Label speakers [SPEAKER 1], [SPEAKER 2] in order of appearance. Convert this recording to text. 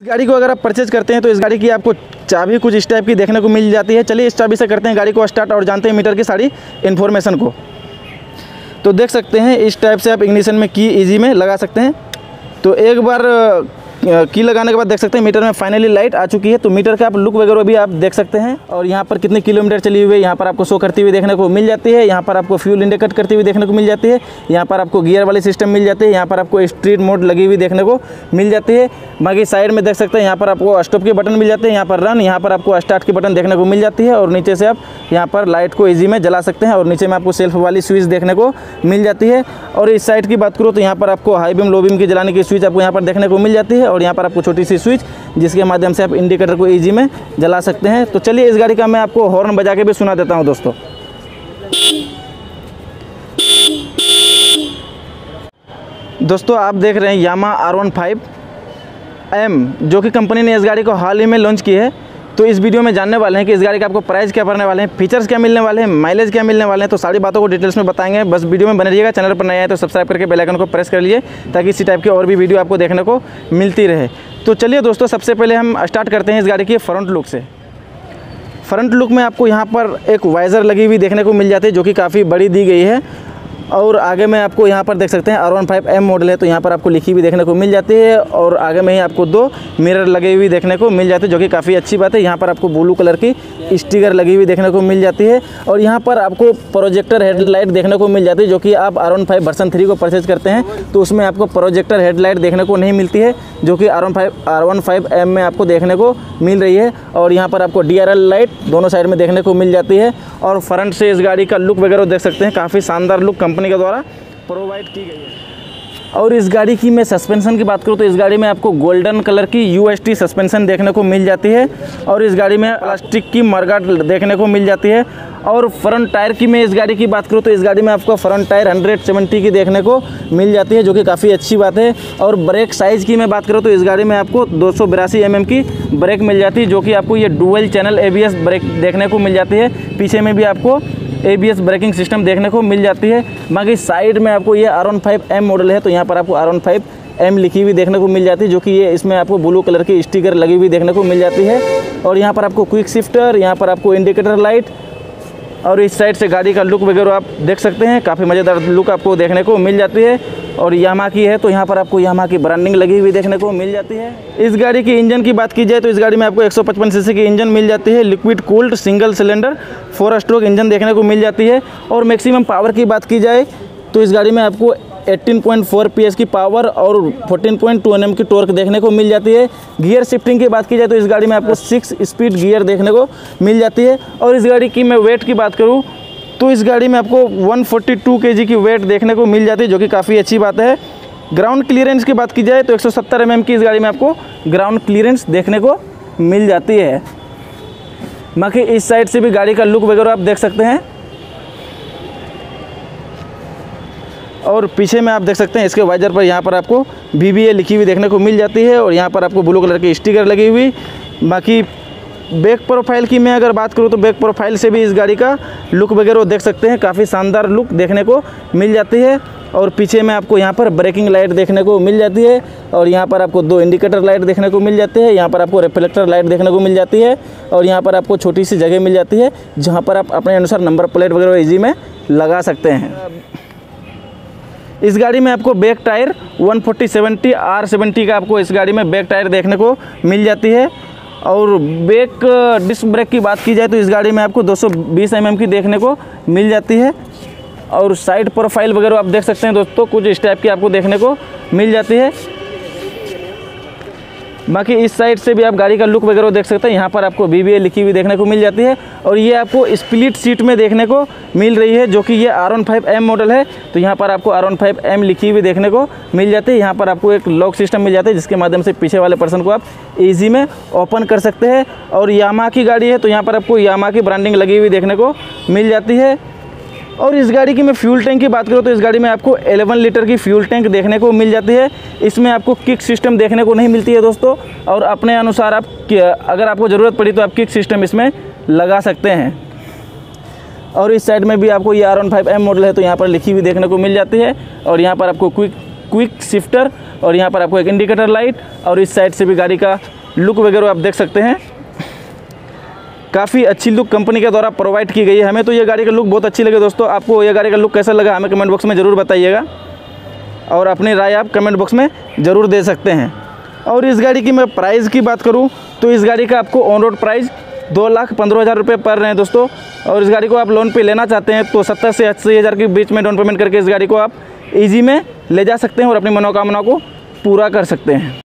[SPEAKER 1] गाड़ी को अगर आप परचेज करते हैं तो इस गाड़ी की आपको चाबी कुछ इस टाइप की देखने को मिल जाती है। चलिए, इस चाबी से करते हैं गाड़ी को स्टार्ट और जानते हैं मीटर की सारी इन्फॉर्मेशन को। तो देख सकते हैं, इस टाइप से आप इग्निशन में की ईजी में लगा सकते हैं। तो एक बार की लगाने के बाद देख सकते हैं मीटर में फाइनली लाइट आ चुकी है तो मीटर का आप लुक वगैरह भी आप देख सकते हैं और यहाँ पर कितने किलोमीटर चली हुई है यहाँ पर आपको शो करती हुई देखने को मिल जाती है यहाँ पर आपको फ्यूल इंडिकेट करती हुई देखने को मिल जाती है यहाँ पर आपको गियर वाली सिस्टम मिल जाती है यहाँ पर आपको स्ट्रीट मोड लगी हुई देखने को मिल जाती है बाकी साइड में देख सकते हैं यहाँ पर आपको स्टॉप के बटन मिल जाते हैं यहाँ पर रन यहाँ पर आपको स्टार्ट के बटन देखने को मिल जाती है और नीचे से आप यहाँ पर लाइट को ईजी में जला सकते हैं और नीचे में आपको सेल्फ वाली स्विच देखने को मिल जाती है और इस साइड की बात करूँ तो यहाँ पर आपको हाई बीम लो बीम की जलाने की स्विच आपको यहाँ पर देखने को मिल जाती है और यहाँ पर आपको छोटी सी स्विच जिसके माध्यम से आप इंडिकेटर को ईजी में जला सकते हैं। तो चलिए इस गाड़ी का मैं आपको हॉर्न बजा के भी सुना देता हूँ दोस्तों। दोस्तों, आप देख रहे हैं Yamaha R one five M जो कि कंपनी ने इस गाड़ी को हाल ही में लॉन्च की है। तो इस वीडियो में जानने वाले हैं कि इस गाड़ी का आपको प्राइस क्या पड़ने वाले हैं फीचर्स क्या मिलने वाले हैं माइलेज क्या मिलने वाले हैं तो सारी बातों को डिटेल्स में बताएँगे। बस वीडियो में बने रहिएगा चैनल पर नया है तो सब्सक्राइब करके बेल आइकन को प्रेस कर लीजिए, ताकि इसी टाइप की और भी वीडियो आपको देखने को मिलती रहे। तो चलिए दोस्तों, सबसे पहले हम स्टार्ट करते हैं इस गाड़ी की फ्रंट लुक से। फ्रंट लुक में आपको यहाँ पर एक वाइज़र लगी हुई देखने को मिल जाती है, जो कि काफ़ी बड़ी दी गई है। और आगे में आपको यहाँ पर देख सकते हैं R one five M model है तो यहाँ पर आपको लिखी हुई देखने को मिल जाती है और आगे में ही आपको दो मिरर लगे हुई देखने को मिल जाते हैं, जो कि काफ़ी अच्छी बात है। यहाँ पर आपको ब्लू कलर की स्टिकर लगी हुई देखने को मिल जाती है और यहाँ पर आपको प्रोजेक्टर हेडलाइट देखने को मिल जाती है, जो कि आप R one five version three को परचेज करते हैं तो उसमें आपको प्रोजेक्टर हेडलाइट देखने को नहीं मिलती है, जो कि R one five R one five M में आपको देखने को मिल रही है और यहाँ पर आपको DRL लाइट दोनों साइड में देखने को मिल जाती है और फ्रंट से इस गाड़ी का लुक वगैरह देख सकते हैं। काफ़ी शानदार लुक कंपनी के द्वारा प्रोवाइड की गई है। और इस गाड़ी की मैं सस्पेंशन की बात करूँ तो इस गाड़ी में आपको गोल्डन कलर की यूएसटी सस्पेंशन देखने को मिल जाती है और इस गाड़ी में प्लास्टिक की मरगाट देखने को मिल जाती है। और फ्रंट टायर की मैं इस गाड़ी की बात करूँ तो इस गाड़ी में आपको फ्रंट टायर 170 की देखने को मिल जाती है, जो कि काफ़ी अच्छी बात है। और ब्रेक साइज़ की मैं बात करूँ तो इस गाड़ी में आपको दो सौ mm की ब्रेक मिल जाती है, जो कि आपको ये डुअल चैनल एबीएस ब्रेक देखने को मिल जाती है। पीछे में भी आपको एबीएस ब्रेकिंग सिस्टम देखने को मिल जाती है। बाकी साइड में आपको ये आर वन मॉडल है तो यहाँ पर आपको आर वन एम लिखी हुई देखने को मिल जाती है, जो कि ये इसमें आपको ब्लू कलर की स्टिकर लगी हुई देखने को मिल जाती है। और यहाँ पर आपको क्विक शिफ्टर यहाँ पर आपको इंडिकेटर लाइट और इस साइड से गाड़ी का लुक वगैरह आप देख सकते हैं। काफ़ी मज़ेदार लुक आपको देखने को मिल जाती है। और यामा की है तो यहाँ पर आपको यामा की ब्रांडिंग लगी हुई देखने को मिल जाती है। इस गाड़ी की इंजन की बात की जाए तो इस गाड़ी में आपको 155 सीसी की इंजन मिल जाती है। Liquid cooled single cylinder four stroke engine देखने को मिल जाती है। और मैक्सिमम पावर की बात की जाए तो इस गाड़ी में आपको 18.4 पीएस की पावर और 14.2 एनएम की टॉर्क देखने को मिल जाती है। गियर शिफ्टिंग की बात की जाए तो इस गाड़ी में आपको सिक्स स्पीड गियर देखने को मिल जाती है। और इस गाड़ी की मैं वेट की बात करूँ तो इस गाड़ी में आपको 142 केजी की वेट देखने को मिल जाती है, जो कि काफ़ी अच्छी बात है। ग्राउंड क्लियरेंस की बात की जाए तो 170 एम की इस गाड़ी में आपको ग्राउंड क्लियरेंस देखने को मिल जाती है। बाकी इस साइड से भी गाड़ी का लुक वगैरह आप देख सकते हैं। और पीछे में आप देख सकते हैं, इसके वाइजर पर यहाँ पर आपको वी लिखी हुई देखने को मिल जाती है और यहाँ पर आपको ब्लू कलर की स्टिकर लगी हुई। बाकी बैक प्रोफ़ाइल की मैं अगर बात करूँ तो बैक प्रोफ़ाइल से भी इस गाड़ी का लुक वगैरह देख सकते हैं, काफ़ी शानदार लुक देखने को मिल जाती है। और पीछे में आपको यहाँ पर ब्रेकिंग लाइट देखने को मिल जाती है और यहाँ पर आपको दो इंडिकेटर लाइट देखने को मिल जाती है, यहाँ पर आपको रिफ्लेक्टर लाइट देखने को मिल जाती है और यहाँ पर आपको छोटी सी जगह मिल जाती है जहाँ पर आप अपने अनुसार नंबर प्लेट वगैरह ईजी में लगा सकते हैं। इस गाड़ी में आपको बैक टायर 140 70 आर सेवेंटी का आपको इस गाड़ी में बैक टायर देखने को मिल जाती है। और बैक डिस्क ब्रेक की बात की जाए तो इस गाड़ी में आपको 220 mm की देखने को मिल जाती है। और साइड प्रोफ़ाइल वगैरह आप देख सकते हैं दोस्तों, कुछ इस टाइप की आपको देखने को मिल जाती है। बाकी इस साइड से भी आप गाड़ी का लुक वगैरह देख सकते हैं। यहाँ पर आपको बी लिखी हुई देखने को मिल जाती है और ये आपको स्प्लिट सीट में देखने को मिल रही है, जो कि ये आर वन मॉडल है। तो यहाँ पर आपको आर वन लिखी हुई देखने को मिल जाती है। यहाँ पर आपको एक लॉक सिस्टम मिल जाता है, जिसके माध्यम से पीछे वाले पर्सन को आप ईजी में ओपन कर सकते हैं। और यामा की गाड़ी है तो यहाँ पर आपको यामा की ब्रांडिंग लगी हुई देखने को मिल जाती है। और इस गाड़ी की मैं फ्यूल टैंक की बात करूँ तो इस गाड़ी में आपको 11 लीटर की फ्यूल टैंक देखने को मिल जाती है। इसमें आपको किक सिस्टम देखने को नहीं मिलती है दोस्तों और अपने अनुसार आप अगर आपको ज़रूरत पड़ी तो आप किक सिस्टम इसमें लगा सकते हैं। और इस साइड में भी आपको ये R one five M model है तो यहाँ पर लिखी हुई देखने को मिल जाती है और यहाँ पर आपको क्विक क्विक शिफ्टर और यहाँ पर आपको एक इंडिकेटर लाइट और इस साइड से भी गाड़ी का लुक वगैरह आप देख सकते हैं। काफ़ी अच्छी लुक कंपनी के द्वारा प्रोवाइड की गई है। हमें तो ये गाड़ी का लुक बहुत अच्छी लगे दोस्तों। आपको ये गाड़ी का लुक कैसा लगा, हमें कमेंट बॉक्स में ज़रूर बताइएगा। और अपनी राय आप कमेंट बॉक्स में ज़रूर दे सकते हैं। और इस गाड़ी की मैं प्राइस की बात करूँ तो इस गाड़ी का आपको ऑन रोड प्राइस दो लाख पंद्रह हज़ार रुपये पड़ रहे हैं दोस्तों। और इस गाड़ी को आप लोन पे लेना चाहते हैं तो सत्तर से अस्सी हज़ार के बीच में डाउन पेमेंट करके इस गाड़ी को आप ईजी में ले जा सकते हैं और अपनी मनोकामना को पूरा कर सकते हैं।